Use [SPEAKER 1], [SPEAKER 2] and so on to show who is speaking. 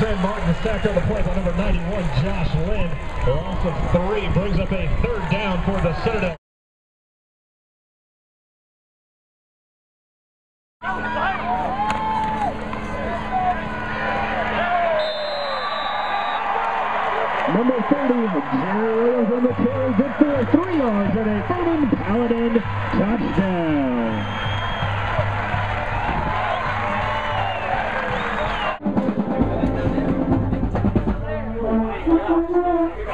[SPEAKER 1] San Martin is sacked on the play by number 91, Josh Lynn. Loss of three brings up a third down for the Citadel.
[SPEAKER 2] Number 30, Jerry Williams on the carry, good for three yards and a Furman Paladin touchdown.